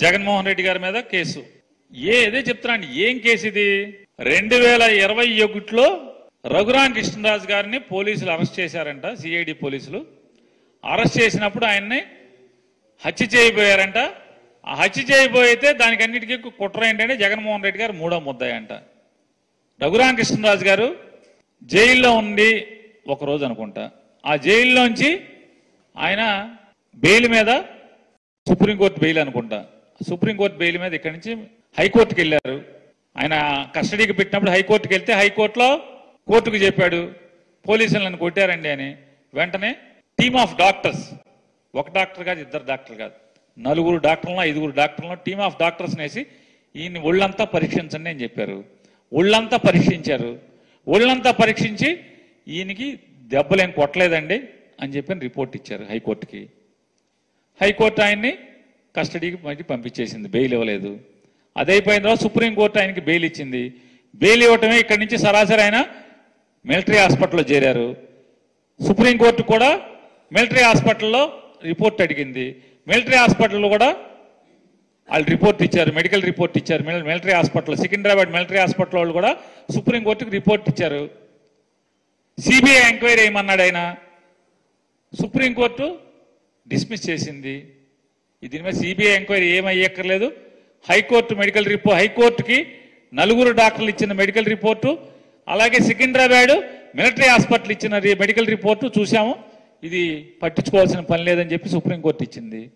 జగన్మోహన్ రెడ్డి గారి మీద కేసు. ఏ ఇదే చెప్తున్నాను ఏం కేసు ఇది రెండు వేల ఇరవై ఒకటిలో రఘురాం కృష్ణరాజు గారిని పోలీసులు అరెస్ట్ చేశారంట సిఐడి పోలీసులు. అరెస్ట్ చేసినప్పుడు ఆయన్ని హత్య చేయబోయారంట. ఆ హత్య చేయబోయితే దానికి అన్నిటికీ కుట్ర ఏంటంటే జగన్మోహన్ రెడ్డి గారు మూడో ముద్దాయంట. అంట రఘురామ కృష్ణరాజు గారు జైల్లో ఉండి ఒక రోజు అనుకుంటా. ఆ జైల్లోంచి ఆయన బెయిల్ మీద సుప్రీంకోర్టు బెయిల్ అనుకుంటా. సుప్రీంకోర్టు బెయిల్ మీద ఇక్కడి నుంచి హైకోర్టుకి వెళ్ళారు. ఆయన కస్టడీకి పెట్టినప్పుడు హైకోర్టుకి వెళ్తే హైకోర్టులో కోర్టుకు చెప్పాడు పోలీసులను కొట్టారండి అని. వెంటనే టీమ్ ఆఫ్ డాక్టర్స్ ఒక డాక్టర్ కాదు ఇద్దరు డాక్టర్ కాదు నలుగురు డాక్టర్లను ఐదుగురు డాక్టర్లను టీమ్ ఆఫ్ డాక్టర్స్ వేసి ఈయన్ని ఒళ్ళంతా పరీక్షించండి అని చెప్పారు. ఒళ్ళంతా పరీక్షించారు. ఒళ్ళంతా పరీక్షించి ఈయనకి దెబ్బలేం కొట్టలేదండి అని చెప్పి రిపోర్ట్ ఇచ్చారు హైకోర్టుకి. హైకోర్టు ఆయన్ని కస్టడీకి మళ్ళీ పంపించేసింది. బెయిల్ ఇవ్వలేదు. అదైపోయిన తర్వాత సుప్రీంకోర్టు ఆయనకి బెయిల్ ఇచ్చింది. బెయిల్ ఇవ్వటమే ఇక్కడి నుంచి సరాసరి ఆయన మిలిటరీ హాస్పిటల్లో చేరారు. సుప్రీంకోర్టు కూడా మిలిటరీ హాస్పిటల్లో రిపోర్ట్ అడిగింది. మిలిటరీ హాస్పిటల్లో కూడా వాళ్ళు రిపోర్ట్ ఇచ్చారు. మెడికల్ రిపోర్ట్ ఇచ్చారు. Military hospital Secunderabad military hospital వాళ్ళు కూడా సుప్రీంకోర్టుకి రిపోర్ట్ ఇచ్చారు. సిబిఐ ఎంక్వైరీ ఏమన్నాడు ఆయన? సుప్రీంకోర్టు డిస్మిస్ చేసింది. దీని మీద సిబిఐ ఎంక్వైరీ ఏమయ్యక్కర్లేదు. హైకోర్టు మెడికల్ రిపోర్ట్ హైకోర్టుకి నలుగురు డాక్టర్లు ఇచ్చిన మెడికల్ రిపోర్టు అలాగే సికింద్రాబాద్ మిలిటరీ హాస్పిటల్ ఇచ్చిన మెడికల్ రిపోర్టు చూసాము ఇది పట్టించుకోవాల్సిన పని లేదని చెప్పి సుప్రీంకోర్టు ఇచ్చింది.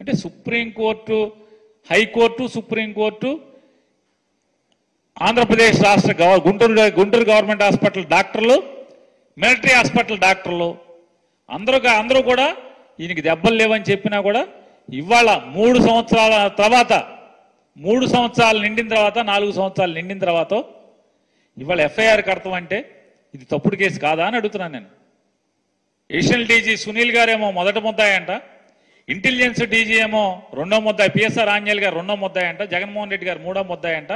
అంటే సుప్రీంకోర్టు హైకోర్టు సుప్రీంకోర్టు ఆంధ్రప్రదేశ్ రాష్ట్ర గవ- గుంటూరు గుంటూరు గవర్నమెంట్ హాస్పిటల్ డాక్టర్లు మిలిటరీ హాస్పిటల్ డాక్టర్లు అందరూ అందరూ కూడా ఈయనకి దెబ్బలు లేవని చెప్పినా కూడా ఇవాళ మూడు సంవత్సరాల తర్వాత మూడు సంవత్సరాలు నిండిన తర్వాత నాలుగు సంవత్సరాలు నిండిన తర్వాత ఇవాళ ఎఫ్ఐఆర్ కడతామంటే ఇది తప్పుడు కేసు కాదా అని అడుగుతున్నాను నేను. ఏషియన్ డీజీ సునీల్ గారేమో మొదట ముద్దాయంట ఇంటెలిజెన్స్ డీజీ ఏమో రెండో ముద్దాయి పిఎస్ఆర్ ఆంజల్ గారు రెండో ముద్దాయంట జగన్మోహన్ రెడ్డి గారు మూడో ముద్దాయంట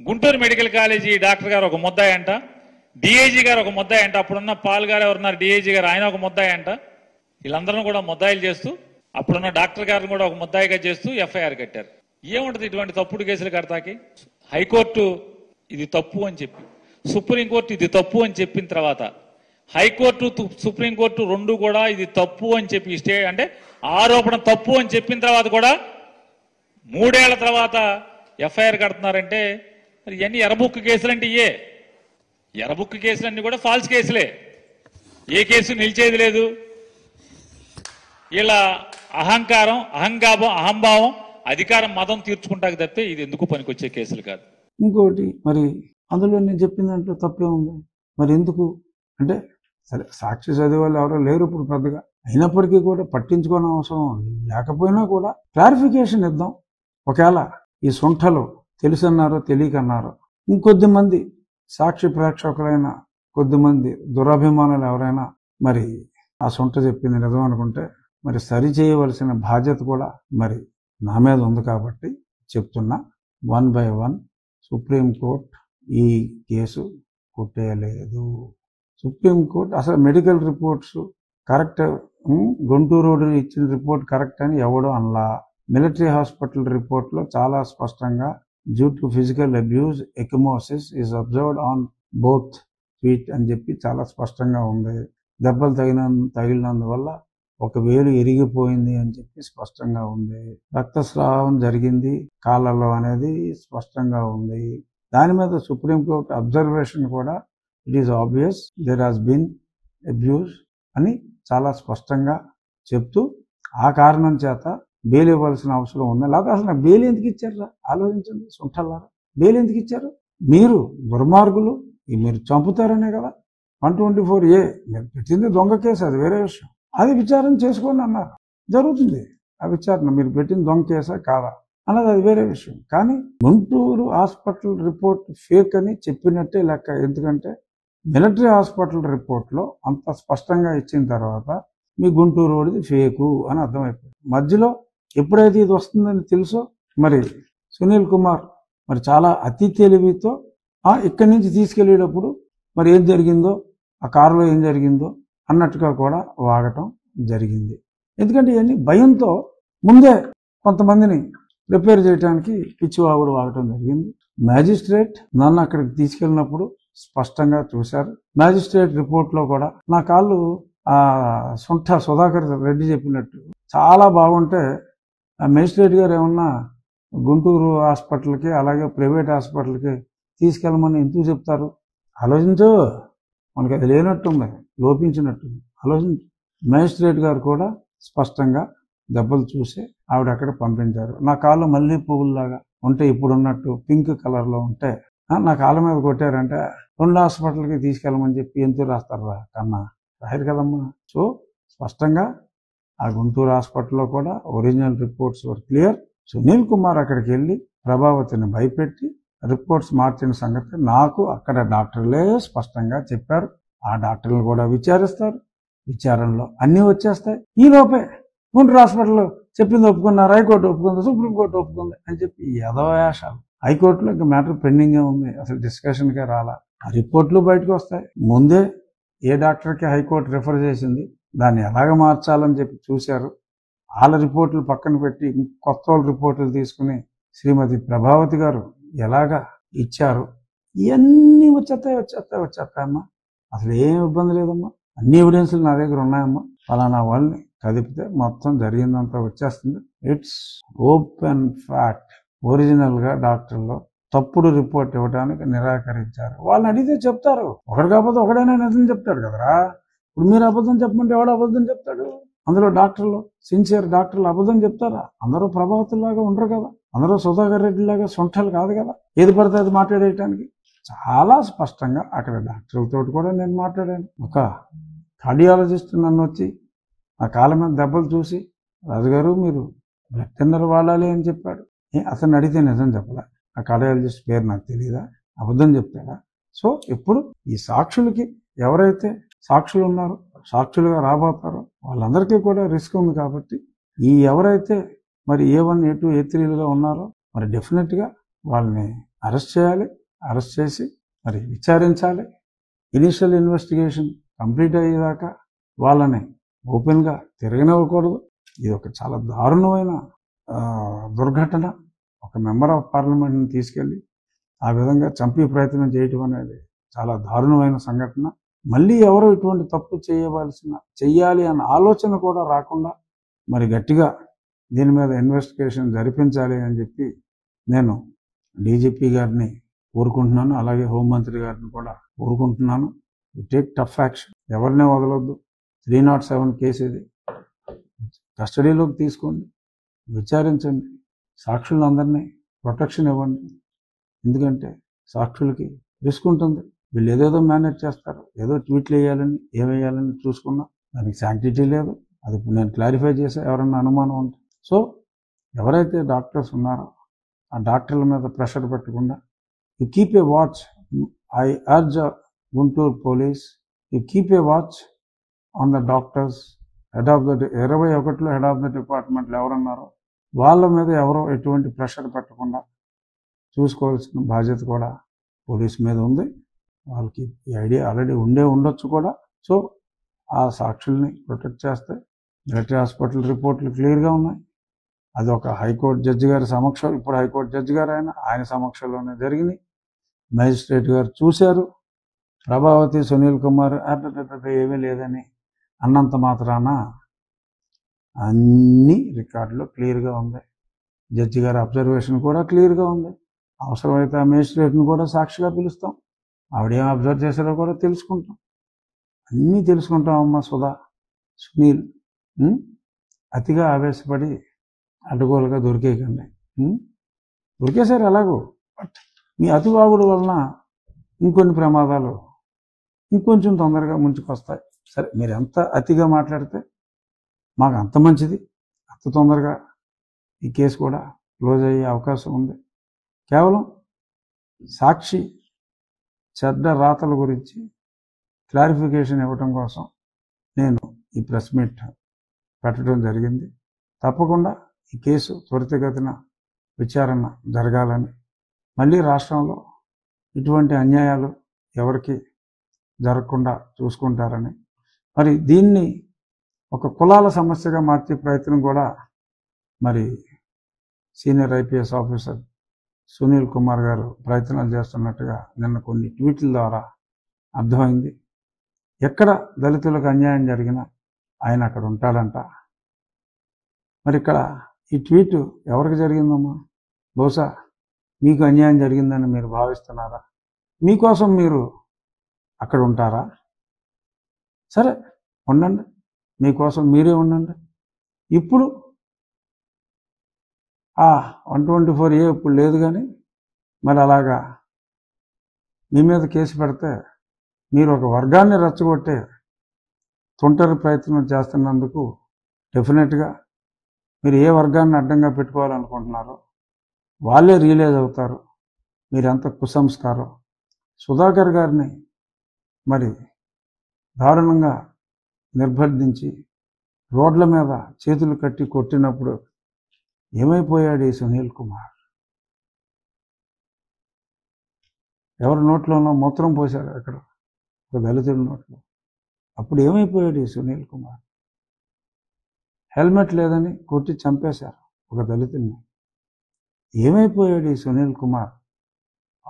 గుంటూరు మెడికల్ కాలేజీ డాక్టర్ గారు ఒక ముద్దాయి అంట డిఐజీ గారు ఒక ముద్దాయి అంట అప్పుడున్న పాల్ గారు ఎవరున్నారు డిఐజీ గారు ఆయన ఒక ముద్దాయి అంట వీళ్ళందరూ కూడా ముద్దాయిలు చేస్తూ అప్పుడున్న డాక్టర్ గారిని కూడా ఒక ముద్దాయిగా చేస్తూ ఎఫ్ఐఆర్ కట్టారు. ఏముంటది ఇటువంటి తప్పుడు కేసులు కడతాకి? హైకోర్టు ఇది తప్పు అని చెప్పి సుప్రీంకోర్టు ఇది తప్పు అని చెప్పిన తర్వాత హైకోర్టు సుప్రీంకోర్టు రెండు కూడా ఇది తప్పు అని చెప్పి స్టే అంటే ఆరోపణ తప్పు అని చెప్పిన తర్వాత కూడా మూడేళ్ళ తర్వాత ఎఫ్ఐఆర్ కడుతున్నారంటే మరి ఇవన్నీ ఎరబుక్కు కేసులు అంటే ఇయే. ఎర్రబుక్ కేసులన్నీ కూడా ఫాల్స్ కేసులే. ఏ కేసు నిలిచేది లేదు. ఇలా అహంకారం అహంగాభం అహంభావం అధికారం మతం తీర్చుకుంటాక తప్పితే ఇది ఎందుకు పనికొచ్చే కేసులు కాదు. ఇంకోటి మరి అందులో నేను చెప్పిన దాంట్లో తప్పే ఉంది మరి ఎందుకు? అంటే సరే సాక్షి చదివే వాళ్ళు ఎవరో లేరు ఇప్పుడు పెద్దగా. అయినప్పటికీ కూడా పట్టించుకోని అవసరం లేకపోయినా కూడా క్లారిఫికేషన్ ఇద్దాం. ఒకవేళ ఈ సొంఠలు తెలుసన్నారో తెలియకన్నారో. ఇంకొద్ది మంది సాక్షి ప్రేక్షకులైన కొద్దిమంది దురాభిమానులు ఎవరైనా మరి ఆ సొంట చెప్పింది నిజం అనుకుంటే మరి సరి చేయవలసిన బాధ్యత కూడా మరి నా మీద ఉంది కాబట్టి చెప్తున్నా. One by one supreme court ఈ కేసు కొట్టేయలేదు. సుప్రీంకోర్టు అసలు medical reports correct Guntur road ఇచ్చిన రిపోర్ట్ కరెక్ట్ అని ఎవడో అనలా. మిలిటరీ హాస్పిటల్ రిపోర్ట్లో చాలా స్పష్టంగా due to physical abuse ecchymosis is observed on both feet అని చెప్పి చాలా స్పష్టంగా ఉంది. దెబ్బలు తగిన తగిలినందువల్ల ఒక వేలు ఎరిగిపోయింది అని చెప్పి స్పష్టంగా ఉంది. రక్తస్రావం జరిగింది. కాళ్ళలో అనేది స్పష్టంగా ఉంది. దాని మీద సుప్రీంకోర్టు అబ్జర్వేషన్ కూడా it is obvious there has been abuse అని చాలా స్పష్టంగా చెప్తూ ఆ కారణం చేత బెయిల్ ఇవ్వాల్సిన అవసరం ఉంది? లేకపోతే అసలు బెయిల్ ఎందుకు ఇచ్చారా ఆలోచించండి సుంఠల్లారా? బెయిల్ ఎందుకు ఇచ్చారు? మీరు దుర్మార్గులు మీరు చంపుతారనే కదా. వన్ ట్వంటీ ఫోర్ ఏ మీరు పెట్టింది దొంగ కేసు అది వేరే విషయం. అది విచారణ చేసుకోండి అన్నారు. జరుగుతుంది. ఆ విచారణ మీరు పెట్టిన దొంగ కేసా కాదా? అన్నది అది వేరే విషయం. కానీ గుంటూరు హాస్పిటల్ రిపోర్ట్ ఫేక్ అని చెప్పినట్టే లెక్క. ఎందుకంటే మిలిటరీ హాస్పిటల్ రిపోర్ట్లో అంత స్పష్టంగా ఇచ్చిన తర్వాత మీ గుంటూరు వాడిది ఫేకు అని అర్థమైపోయింది. మధ్యలో ఎప్పుడైతే ఇది వస్తుందని తెలుసో మరి సునీల్ కుమార్ మరి చాలా అతి తెలివితో ఆ ఇక్కడి నుంచి తీసుకెళ్ళేటప్పుడు మరి ఏం జరిగిందో ఆ కారులో ఏం జరిగిందో అన్నట్టుగా కూడా వాగటం జరిగింది. ఎందుకంటే ఇవన్నీ భయంతో ముందే కొంతమందిని రిపేర్ చేయడానికి పిచ్చివాగుడు వాడటం జరిగింది. మ్యాజిస్ట్రేట్ నన్ను అక్కడికి తీసుకెళ్ళినప్పుడు స్పష్టంగా చూశారు. మ్యాజిస్ట్రేట్ రిపోర్ట్లో కూడా నా కాళ్ళు ఆ సొంట సుధాకర్ రెడ్డి చెప్పినట్టు చాలా బాగుంటే ఆ మేజిస్ట్రేట్ గారు ఏమన్నా గుంటూరు హాస్పిటల్కి అలాగే ప్రైవేట్ హాస్పిటల్కి తీసుకెళ్ళమని ఎందుకు చెప్తారు? ఆలోచించు. మనకి అది లేనట్టుంది లోపించినట్టుంది. ఆలోచించు. మేజిస్ట్రేట్ గారు కూడా స్పష్టంగా దెబ్బలు చూసి ఆవిడ అక్కడ పంపించారు. నా కాళ్ళు మల్లె పువ్వుల్లాగా ఉంటే ఇప్పుడు ఉన్నట్టు పింక్ కలర్లో ఉంటే నా కాళ్ళ మీద కొట్టారంటే రెండు హాస్పిటల్కి తీసుకెళ్ళమని చెప్పి ఎందుకు రాస్తారా కన్నా? రాయరు కదమ్మా. సో స్పష్టంగా ఆ గుంటూరు హాస్పిటల్లో కూడా original reports were clear. Sunil Kumar అక్కడికి వెళ్ళి ప్రభావతిని భయపెట్టి రిపోర్ట్స్ మార్చిన సంగతి నాకు అక్కడ డాక్టర్లే స్పష్టంగా చెప్పారు. ఆ డాక్టర్లు కూడా విచారిస్తారు. విచారణలో అన్నీ వచ్చేస్తాయి. ఈ లోపే గుంటూరు హాస్పిటల్ చెప్పింది ఒప్పుకున్నారు హైకోర్టు ఒప్పుకుంది సుప్రీంకోర్టు ఒప్పుకుంది అని చెప్పి యథవేషాలు హైకోర్టులో ఇంకా మ్యాటర్ పెండింగే ఉంది అసలు డిస్కషన్కే రాలా. ఆ రిపోర్ట్లు బయటకు వస్తాయి. ముందే ఏ డాక్టర్కి హైకోర్టు రిఫర్ చేసింది దాన్ని ఎలాగ మార్చాలని చెప్పి చూశారు. వాళ్ళ రిపోర్ట్లు పక్కన పెట్టి కొత్త వాళ్ళ రిపోర్ట్లు తీసుకుని శ్రీమతి ప్రభావతి గారు ఎలాగా ఇచ్చారు? ఇవన్నీ వచ్చేస్తాయి వచ్చేస్తాయి వచ్చేస్తాయమ్మా అసలు ఏం ఇబ్బంది లేదమ్మా. అన్ని ఎవిడెన్స్లు నా దగ్గర ఉన్నాయమ్మా. ఫలానా వాళ్ళని కదిపితే మొత్తం జరిగిందంతా వచ్చేస్తుంది. ఇట్స్ ఓపెన్ ఫ్యాక్ట్ ఒరిజినల్గా డాక్టర్లు తప్పుడు రిపోర్ట్ ఇవ్వడానికి నిరాకరించారు. వాళ్ళని అడిగితే చెప్తారు. ఒకటి కాకపోతే ఒకడైనా నిజం చెప్తాడు కదరా. ఇప్పుడు మీరు అబద్ధం చెప్పమంటే ఎవడు అబద్ధం చెప్తాడు? అందులో డాక్టర్లు సిన్సియర్ డాక్టర్లు అబద్ధం చెప్తారా? అందరూ ప్రభావితులాగా ఉండరు కదా. అందరూ సుధాకర్ రెడ్డిలాగా సొంటలు కాదు కదా. ఏది పడితే అది మాట్లాడేయటానికి. చాలా స్పష్టంగా అక్కడ డాక్టర్లతో కూడా నేను మాట్లాడాను. ఒక కార్డియాలజిస్ట్ నన్ను వచ్చి నా కాళ్ళ మీద దెబ్బలు చూసి రాజుగారు మీరు బ్లడ్ టెండర్ వాడాలి అని చెప్పాడు. అతను అడిగితే నిజం చెప్పలే? ఆ కార్డియాలజిస్ట్ పేరు నాకు తెలియదా అబద్ధం చెప్తాడా? సో ఇప్పుడు ఈ సాక్షులకి ఎవరైతే సాక్షులు ఉన్నారో సాక్షులుగా రాబోతారో వాళ్ళందరికీ కూడా రిస్క్ ఉంది కాబట్టి ఈ ఎవరైతే మరి ఏ వన్ ఏ టూ ఏ త్రీలుగా ఉన్నారో మరి డెఫినెట్గా వాళ్ళని అరెస్ట్ చేయాలి అరెస్ట్ చేసి మరి విచారించాలి. ఇనిషియల్ ఇన్వెస్టిగేషన్ కంప్లీట్ అయ్యేదాకా వాళ్ళని ఓపెన్గా తిరగనివ్వకూడదు. ఇది ఒక చాలా దారుణమైన దుర్ఘటన. ఒక మెంబర్ ఆఫ్ పార్లమెంట్ని తీసుకెళ్ళి ఆ విధంగా చంపే ప్రయత్నం చేయటం అనేది చాలా దారుణమైన సంఘటన. మళ్ళీ ఎవరు ఇటువంటి తప్పు చేయవలసిన చెయ్యాలి అన్న ఆలోచన కూడా రాకుండా మరి గట్టిగా దీని మీద ఇన్వెస్టిగేషన్ జరిపించాలి అని చెప్పి నేను డీజీపీ గారిని కోరుకుంటున్నాను అలాగే హోంమంత్రి గారిని కూడా కోరుకుంటున్నాను. టేక్ టఫ్ యాక్షన్ ఎవరినే వదలొద్దు. త్రీ నాట్ సెవెన్ కేసు ఇది. కస్టడీలోకి తీసుకోండి. విచారించండి. సాక్షులందరినీ ప్రొటెక్షన్ ఇవ్వండి. ఎందుకంటే సాక్షులకి రిస్క్ ఉంటుంది. వీళ్ళు ఏదేదో మేనేజ్ చేస్తారు. ఏదో ట్వీట్లు వేయాలని ఏమేయాలని చూసుకున్నా దానికి శాంక్టిటీ లేదు. అది ఇప్పుడు నేను క్లారిఫై చేసే ఎవరన్నా అనుమానం ఉంటే. సో ఎవరైతే డాక్టర్స్ ఉన్నారో ఆ డాక్టర్ల మీద ప్రెషర్ పెట్టకుండా you keep a watch I urge Guntur police you keep a watch on the doctors head of the ఇరవై ఒకటిలో హెడ్ ఆఫ్ ద డిపార్ట్మెంట్లు ఎవరున్నారో వాళ్ళ మీద ఎవరో ఎటువంటి ప్రెషర్ పెట్టకుండా చూసుకోవాల్సిన బాధ్యత కూడా పోలీస్ మీద ఉంది. వాళ్ళకి ఈ ఐడియా ఆల్రెడీ ఉండే ఉండొచ్చు కూడా. సో ఆ సాక్షుల్ని ప్రొటెక్ట్ చేస్తే మిలిటరీ హాస్పిటల్ రిపోర్ట్లు క్లియర్గా ఉన్నాయి. అది ఒక హైకోర్టు జడ్జి గారి సమక్షం ఇప్పుడు హైకోర్టు జడ్జి గారు ఆయన ఆయన సమక్షంలోనే జరిగినాయి మేజిస్ట్రేట్ గారు చూశారు. ప్రభావతి సునీల్ కుమార్ ఏమీ లేదని అన్నంత మాత్రాన అన్ని రికార్డులో క్లియర్గా ఉంది జడ్జి గారి అబ్జర్వేషన్ కూడా క్లియర్గా ఉంది. అవసరమైతే ఆ మేజిస్ట్రేట్ని కూడా సాక్షిగా పిలుస్తాం. ఆవిడేం అబ్జర్వ్ చేశారో కూడా తెలుసుకుంటాం. అన్నీ తెలుసుకుంటాం అమ్మ సుధా సునీల్? అతిగా ఆవేశపడి అడ్డగోలుగా దొరికేయకండి? దొరికేశారు ఎలాగో? బట్ మీ అతివాగుడు వలన ఇంకొన్ని ప్రమాదాలు ఇంకొంచెం తొందరగా ముంచుకొస్తాయి. సరే మీరు ఎంత అతిగా మాట్లాడితే మాకు అంత మంచిది. అంత తొందరగా ఈ కేసు కూడా క్లోజ్ అయ్యే అవకాశం ఉంది. కేవలం సాక్షి చెడ్డ రాతల గురించి క్లారిఫికేషన్ ఇవ్వటం కోసం నేను ఈ ప్రెస్ మీట్ పెట్టడం జరిగింది. తప్పకుండా ఈ కేసు త్వరితగతిన విచారణ జరగాలని మళ్ళీ రాష్ట్రంలో ఇటువంటి అన్యాయాలు ఎవరికి జరగకుండా చూసుకుంటారని. మరి దీన్ని ఒక కులాల సమస్యగా మార్చే ప్రయత్నం కూడా మరి senior IPS officer Sunil Kumar గారు ప్రయత్నాలు చేస్తున్నట్టుగా నిన్న కొన్ని ట్వీట్ల ద్వారా అర్థమైంది. ఎక్కడ దళితులకు అన్యాయం జరిగినా ఆయన అక్కడ ఉంటాడంట. మరి ఇక్కడ ఈ ట్వీట్ ఎవరికి జరిగిందమ్మా? బహుశా మీకు అన్యాయం జరిగిందని మీరు భావిస్తున్నారా? మీకోసం మీరు అక్కడ ఉంటారా? సరే ఉండండి. మీకోసం మీరే ఉండండి. ఇప్పుడు వన్ ట్వంటీ ఫోర్ ఏ ఇప్పుడు లేదు కానీ మరి అలాగా మీ మీద కేసు పెడితే మీరు ఒక వర్గాన్ని రెచ్చగొట్టే తుంటరి ప్రయత్నం చేస్తున్నందుకు డెఫినెట్గా మీరు ఏ వర్గాన్ని అడ్డంగా పెట్టుకోవాలనుకుంటున్నారో వాళ్ళే రియలైజ్ అవుతారు. మీరు ఎంత కుసంస్కారం. సుధాకర్ గారిని మరి దారుణంగా నిర్బంధించి రోడ్ల మీద చేతులు కట్టి కొట్టినప్పుడు ఏమైపోయాడు ఈ సునీల్ కుమార్? ఎవరి నోట్లోనో మూత్రం పోశారు అక్కడ ఒక దళితుడి నోట్లో. అప్పుడు ఏమైపోయాడు ఈ సునీల్ కుమార్? హెల్మెట్ లేదని కొట్టి చంపేశారు ఒక దళితుడిని. ఏమైపోయాడు ఈ సునీల్ కుమార్?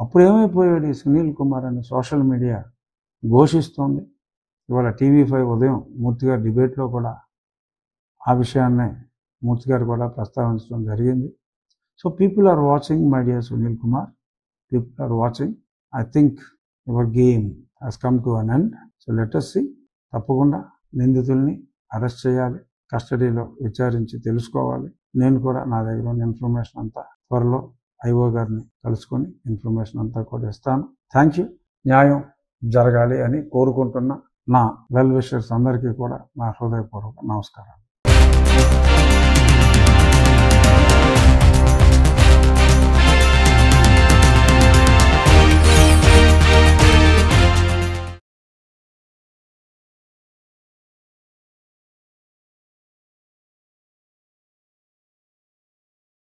అప్పుడు ఏమైపోయాడు ఈ సునీల్ కుమార్ అని సోషల్ మీడియా ఘోషిస్తోంది. ఇవాళ టీవీ ఫైవ్ ఉదయం మూర్తిగా డిబేట్లో కూడా ఆ విషయాన్నే మూర్తి గారు కూడా ప్రస్తావించడం జరిగింది. So people are watching my dear Sunil Kumar people are watching I think your game has come to an end so let's see తప్పకుండా నిందితుల్ని అరెస్ట్ చేయాలి. కస్టడీలో విచారించి తెలుసుకోవాలి. నేను కూడా నా దగ్గర ఉన్న ఇన్ఫర్మేషన్ అంతా త్వరలో ఐఓ గారిని కలుసుకొని ఇన్ఫర్మేషన్ అంతా కూడా ఇస్తాను. థ్యాంక్ యూ న్యాయం జరగాలి అని కోరుకుంటున్న నా వెల్ విషర్స్ అందరికీ కూడా నా హృదయపూర్వక నమస్కారం